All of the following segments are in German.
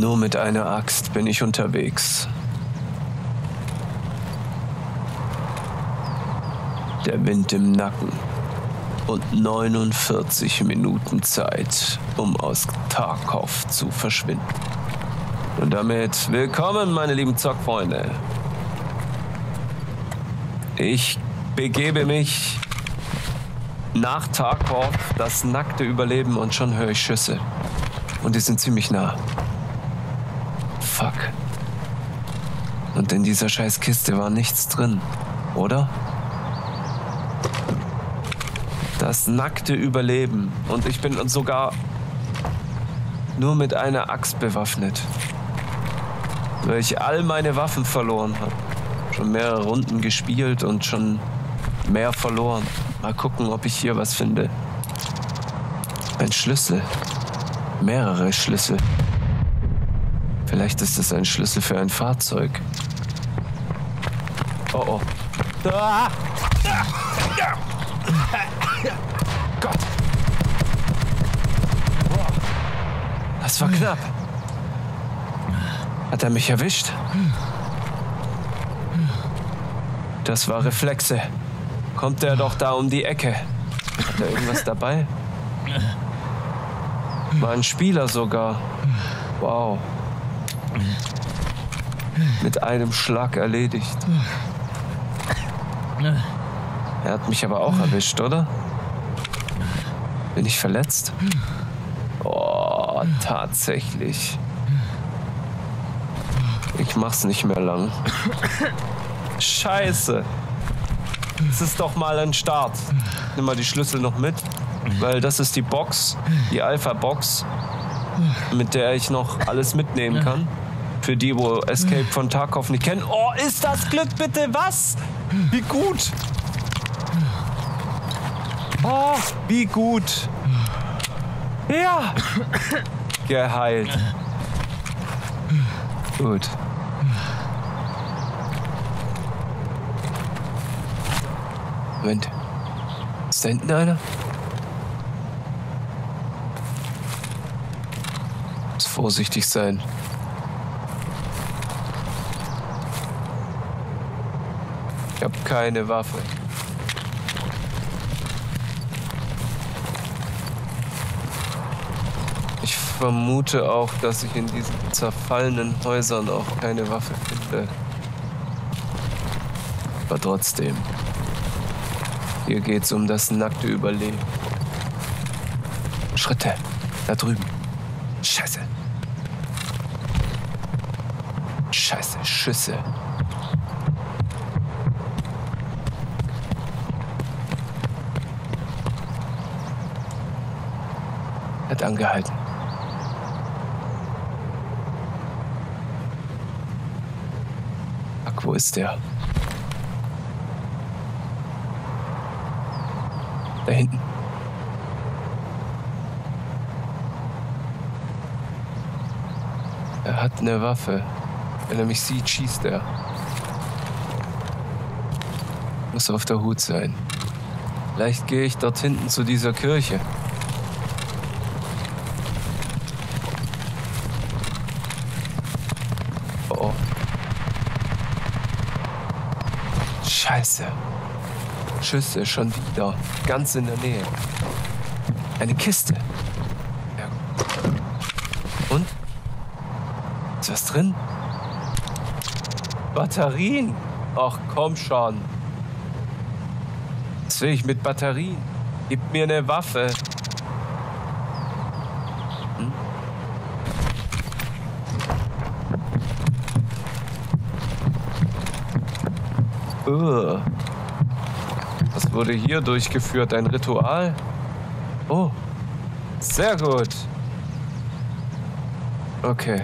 Nur mit einer Axt bin ich unterwegs. Der Wind im Nacken und 49 Minuten Zeit, um aus Tarkov zu verschwinden. Und damit willkommen, meine lieben Zockfreunde. Ich begebe mich nach Tarkov, das nackte Überleben und schon höre ich Schüsse. Und die sind ziemlich nah. Fuck. Und in dieser scheiß Kiste war nichts drin, oder? Das nackte Überleben. Und ich bin sogar nur mit einer Axt bewaffnet. Weil ich all meine Waffen verloren habe. Schon mehrere Runden gespielt und schon mehr verloren. Mal gucken, ob ich hier was finde. Ein Schlüssel. Mehrere Schlüssel. Vielleicht ist es ein Schlüssel für ein Fahrzeug. Oh oh. Ah! Gott. Das war knapp. Hat er mich erwischt? Das war Reflexe. Kommt er doch da um die Ecke. Hat er irgendwas dabei? War ein Spieler sogar. Wow. Mit einem Schlag erledigt. Er hat mich aber auch erwischt, oder? Bin ich verletzt? Oh, tatsächlich. Ich mach's nicht mehr lang. Scheiße. Es ist doch mal ein Start. Nimm mal die Schlüssel noch mit, weil das ist die Box, die Alpha-Box, mit der ich noch alles mitnehmen kann. Für die, wo Escape von Tarkov nicht kennen. Oh, ist das Glück bitte was? Wie gut. Oh, wie gut. Ja. Geheilt. Gut. Moment. Ist da hinten einer? Vorsichtig sein. Ich habe keine Waffe. Ich vermute auch, dass ich in diesen zerfallenen Häusern auch keine Waffe finde. Aber trotzdem. Hier geht's um das nackte Überleben. Schritte. Da drüben. Scheiße. Scheiße. Schüsse. Hat angehalten. Fuck, wo ist der? Da hinten. Er hat eine Waffe. Wenn er mich sieht, schießt er. Muss auf der Hut sein. Vielleicht gehe ich dort hinten zu dieser Kirche. Oh. oh. Scheiße. Schüsse schon wieder. Ganz in der Nähe. Eine Kiste. Ja. Und? Ist was drin? Batterien. Ach komm schon. Was will ich mit Batterien? Gib mir eine Waffe. Hm? Ugh. Was wurde hier durchgeführt? Ein Ritual? Oh, sehr gut. Okay.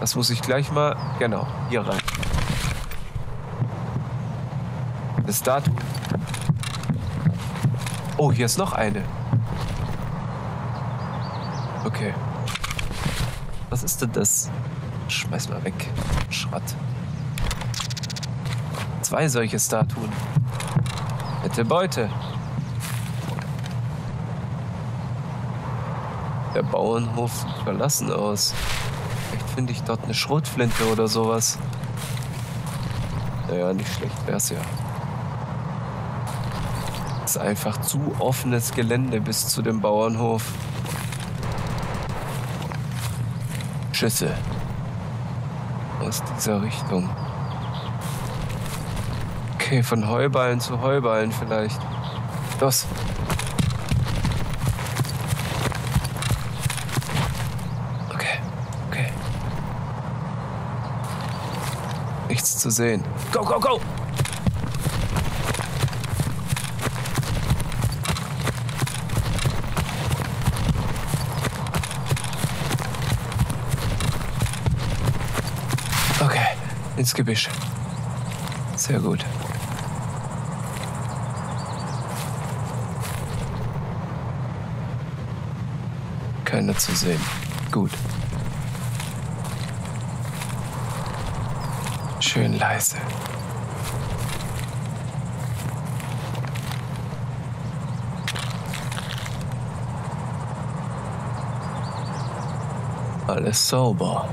Das muss ich gleich mal, genau, hier rein. Eine Statue. Oh, hier ist noch eine. Okay. Was ist denn das? Schmeiß mal weg. Schrott. Zwei solche Statuen. Nette Beute. Der Bauernhof sieht verlassen aus. finde ich dort eine Schrotflinte oder sowas. Naja, nicht schlecht wär's ja. Ist einfach zu offenes Gelände bis zu dem Bauernhof. Schüsse. Aus dieser Richtung. Okay, von Heuballen zu Heuballen vielleicht. Los. Okay, okay. Nichts zu sehen. Go, go, go! Okay, ins Gebüsch. Sehr gut. Keiner zu sehen. Gut. Schön leise. Alles sauber.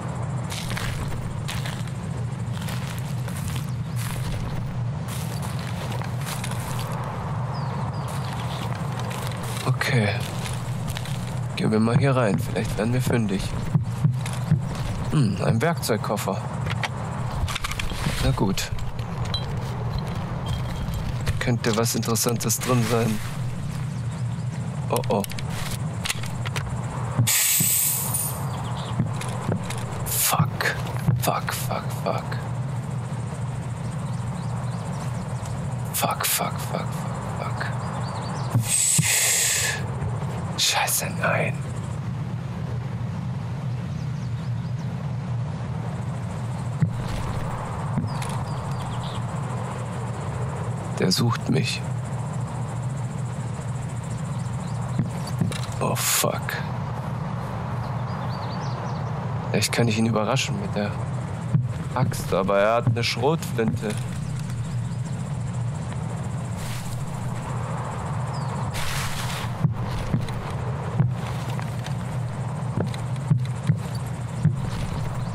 Okay. Gehen wir mal hier rein. Vielleicht werden wir fündig. Hm, ein Werkzeugkoffer. Na gut. Könnte was Interessantes drin sein. Oh oh. Fuck. Fuck, fuck, fuck. Fuck, fuck, fuck, fuck, fuck. Scheiße, nein. Der sucht mich. Oh fuck. Vielleicht kann ich ihn überraschen mit der Axt, aber er hat eine Schrotflinte.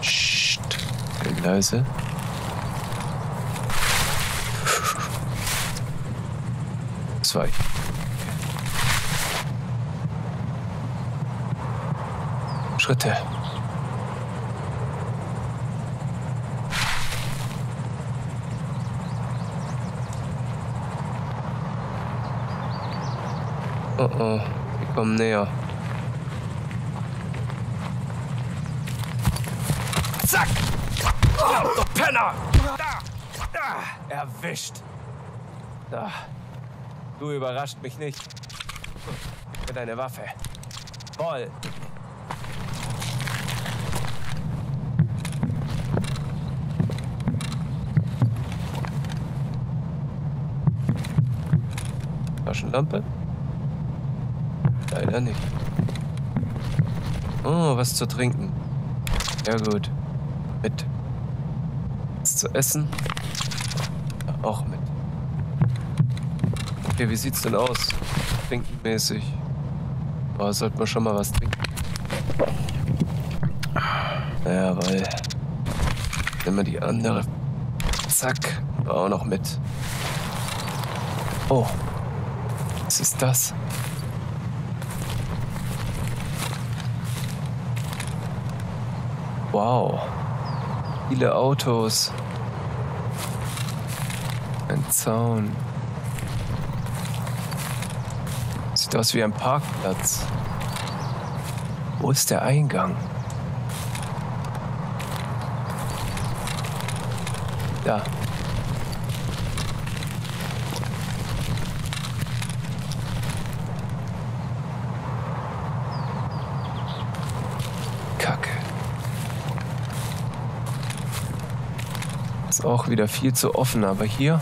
Psst. Leise. Ich. Schritte. Oh oh, wir kommen näher. Zack! Du Penner! Da! Da! Erwischt! Da. Du überrascht mich nicht. Mit deiner Waffe. Voll. Taschenlampe? Leider nicht. Oh, was zu trinken. Ja gut. Mit. Was zu essen? Auch mit. Okay, wie sieht's denn aus? Trinkenmäßig. Boah, sollte man schon mal was trinken. Ja, weil. Nehmen wir die andere. Zack. War auch noch mit. Oh. Was ist das? Wow. Viele Autos. Ein Zaun. Sieht aus wie ein Parkplatz. Wo ist der Eingang? Da. Kacke. Ist auch wieder viel zu offen, aber hier.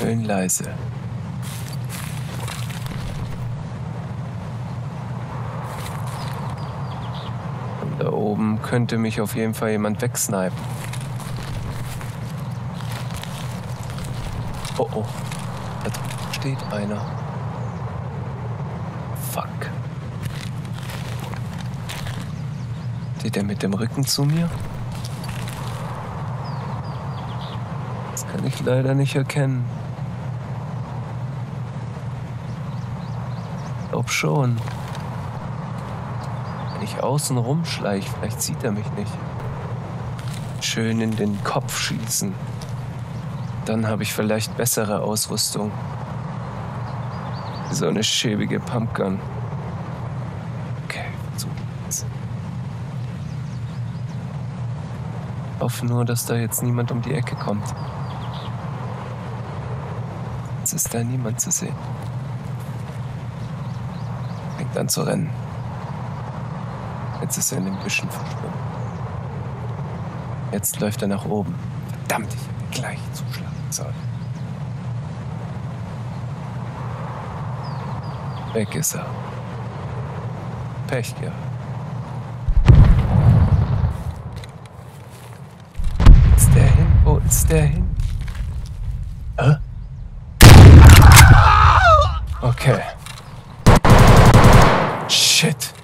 Schön leise. Und da oben könnte mich auf jeden Fall jemand wegsnipen. Oh oh. Da steht einer. fuck. Steht er mit dem Rücken zu mir? Das kann ich leider nicht erkennen. Schon. Wenn ich außen rumschleich, vielleicht sieht er mich nicht. Schön in den Kopf schießen. Dann habe ich vielleicht bessere Ausrüstung. So eine schäbige Pumpgun. Okay, so jetzt. Hoffe nur, dass da jetzt niemand um die Ecke kommt. Jetzt ist da niemand zu sehen. An zu rennen. Jetzt ist er in den Büschen verschwunden. Jetzt läuft er nach oben. Verdammt, ich hätte gleich zuschlagen sollen. Weg ist er. Pech gehabt. Ist der hin? Wo ist der hin? Hä? Okay. Shit.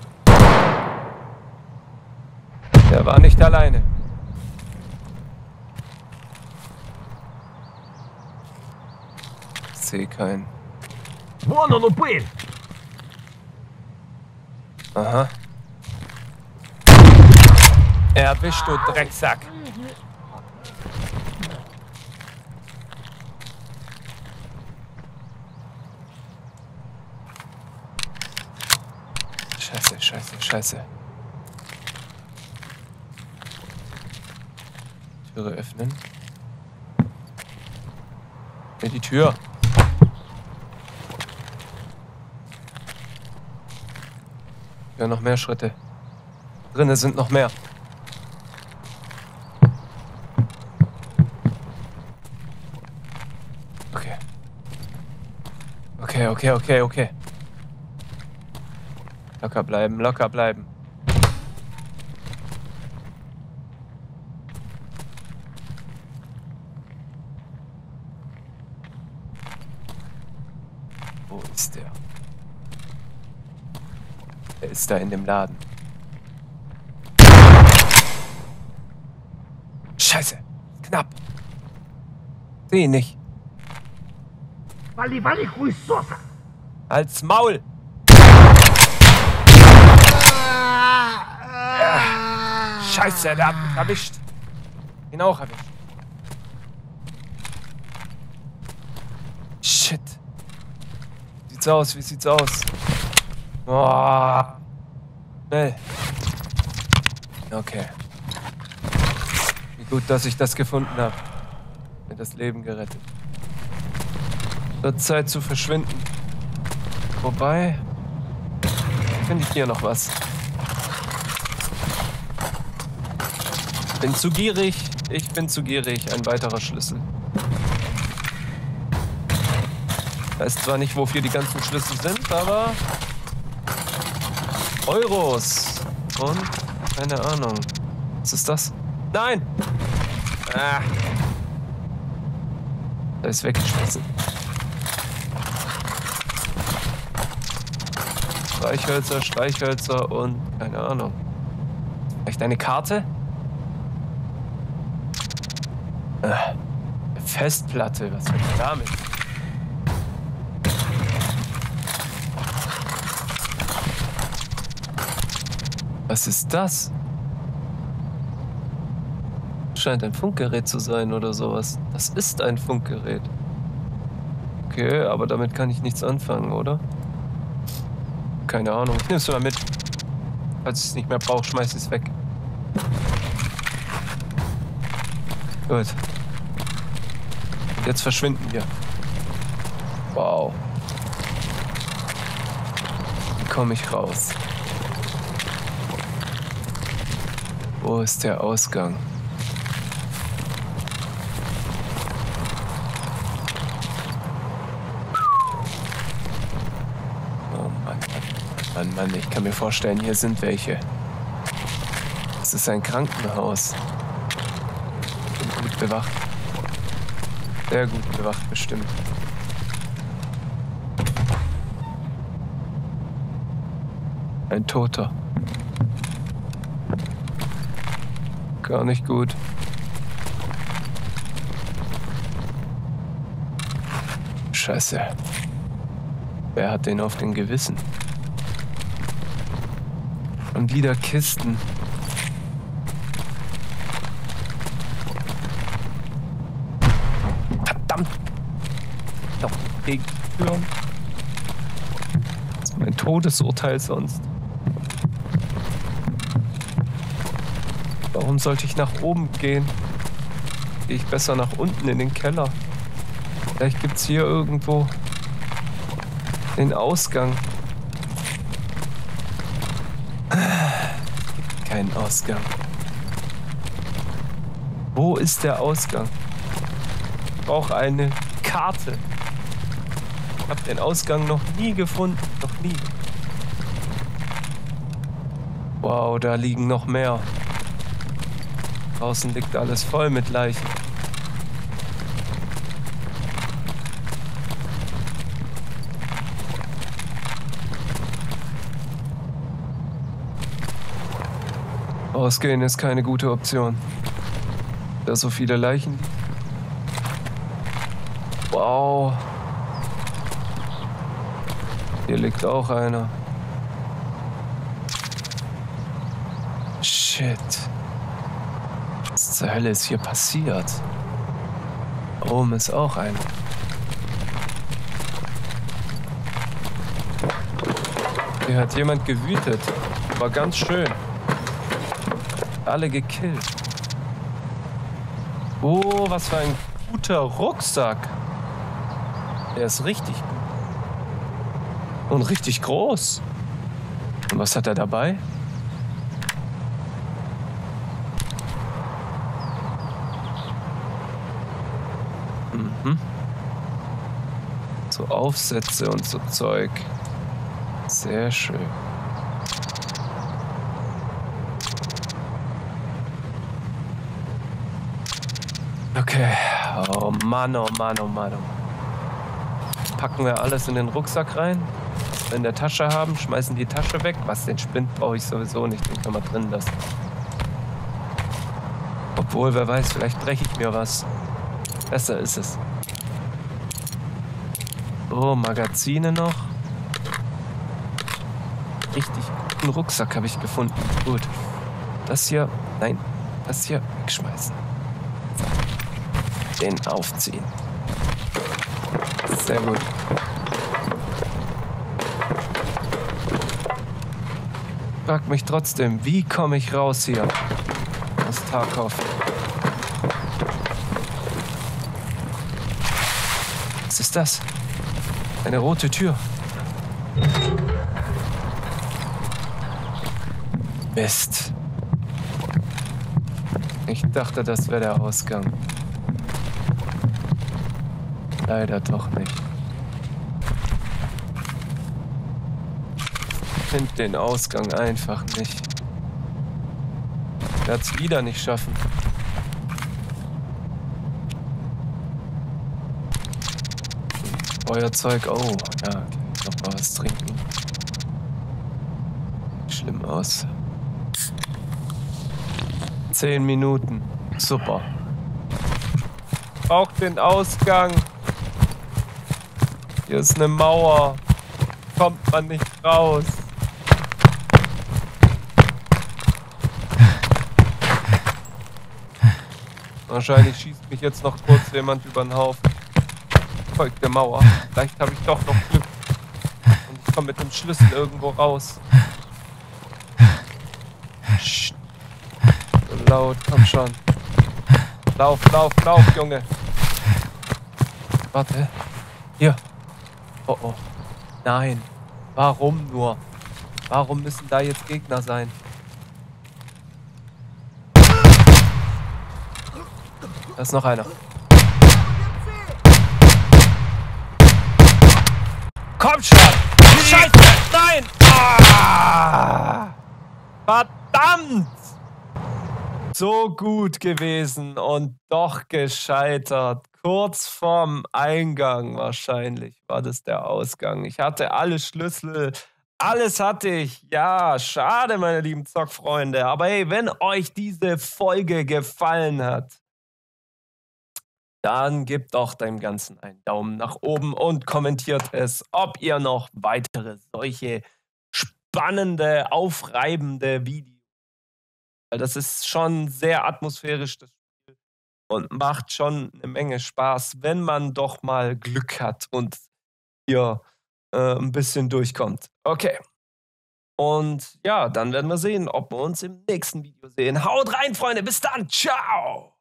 War nicht alleine. Ich sehe keinen. Aha. Erwischt, du Drecksack. Scheiße, scheiße, scheiße. Türe öffnen. Ja, die Tür. Ja, noch mehr Schritte. Drinne sind noch mehr. Okay. Okay, okay, okay, okay. Locker bleiben, locker bleiben. Wo ist der? Er ist da in dem Laden. Scheiße, knapp. Seh ihn nicht. Walli, Walli, Sosa. Als Maul! Scheiße, der hat mich erwischt. Ihn auch erwischt. Shit. Wie sieht's aus? Wie sieht's aus? Boah. Schnell. Okay. Wie gut, dass ich das gefunden habe. Mir das Leben gerettet. Wird Zeit zu verschwinden. Wobei. Finde ich hier noch was. Bin zu gierig. Ich bin zu gierig. Ein weiterer Schlüssel. Weiß zwar nicht, wofür die ganzen Schlüssel sind, aber. Euros. Und? Keine Ahnung. Was ist das? Nein! Ah. Da ist weggeschmissen. Streichhölzer, Streichhölzer und keine Ahnung. Vielleicht eine Karte? Eine Festplatte, was soll ich damit? Was ist das? Scheint ein Funkgerät zu sein oder sowas. Das ist ein Funkgerät. Okay, aber damit kann ich nichts anfangen, oder? Keine Ahnung. Ich nehme es mal mit. Falls ich es nicht mehr brauche, schmeiß ich es weg. Gut. Jetzt verschwinden wir. Wow. Wie komme ich raus? Wo ist der Ausgang? Oh Mann, Mann, Mann, ich kann mir vorstellen, hier sind welche. Es ist ein Krankenhaus. Bin gut bewacht. Sehr gut bewacht, bestimmt. Ein Toter. Gar nicht gut. Scheiße. Wer hat den auf den Gewissen? Und wieder Kisten. Verdammt! Doch. Das ist mein Todesurteil sonst. Warum sollte ich nach oben gehen? Gehe ich besser nach unten in den Keller. Vielleicht gibt es hier irgendwo den Ausgang. Kein Ausgang. Wo ist der Ausgang? Ich brauche eine Karte. Ich habe den Ausgang noch nie gefunden. Noch nie. Wow, da liegen noch mehr. Draußen liegt alles voll mit Leichen. Ausgehen ist keine gute Option. Da so viele Leichen. Wow. Hier liegt auch einer. Shit. Was zur Hölle ist hier passiert? Oben ist auch einer. Hier hat jemand gewütet. War ganz schön. Alle gekillt. Oh, was für ein guter Rucksack. Der ist richtig gut. Und richtig groß. Und was hat er dabei? Aufsätze und so Zeug. Sehr schön. Okay. Oh Mann, oh Mann, oh Mann, oh. Packen wir alles in den Rucksack rein. Was wir in der Tasche haben, schmeißen die Tasche weg. Was, den Spind brauche ich sowieso nicht. Den kann man drin lassen. Obwohl, wer weiß, vielleicht breche ich mir was. Besser ist es. Oh, Magazine noch. Richtig guten Rucksack habe ich gefunden. Gut. Das hier, nein, das hier wegschmeißen. Den aufziehen. Sehr gut. Frag mich trotzdem, wie komme ich raus hier aus Tarkov? Was ist das? Eine rote Tür. Mist. Ich dachte, das wäre der Ausgang. Leider doch nicht. Ich finde den Ausgang einfach nicht. Ich werde es wieder nicht schaffen. Feuerzeug, oh, ja, noch mal was trinken. Schlimm aus. Zehn Minuten. Super. Braucht den Ausgang. Hier ist eine Mauer. Kommt man nicht raus. Wahrscheinlich schießt mich jetzt noch kurz jemand über den Haufen. Folgt der Mauer. Vielleicht habe ich doch noch Glück. Und ich komme mit dem Schlüssel irgendwo raus. So laut, komm schon. Lauf, lauf, lauf, Junge. Warte. Hier. Oh oh. Nein. Warum nur? Warum müssen da jetzt Gegner sein? Da ist noch einer. Komm schon! Scheiße! Nein! Ah! Verdammt! So gut gewesen und doch gescheitert. Kurz vorm Eingang wahrscheinlich war das der Ausgang. Ich hatte alle Schlüssel, Alles hatte ich. Ja, schade, meine lieben Zockfreunde. Aber hey, wenn euch diese Folge gefallen hat, dann gebt doch dem Ganzen einen Daumen nach oben und kommentiert es, ob ihr noch weitere solche spannende, aufreibende Videos. Das ist schon sehr atmosphärisch, das Spiel. Und macht schon eine Menge Spaß, wenn man doch mal Glück hat und hier äh, ein bisschen durchkommt. Okay. Und ja, dann werden wir sehen, ob wir uns im nächsten Video sehen. Haut rein, Freunde. Bis dann. Ciao.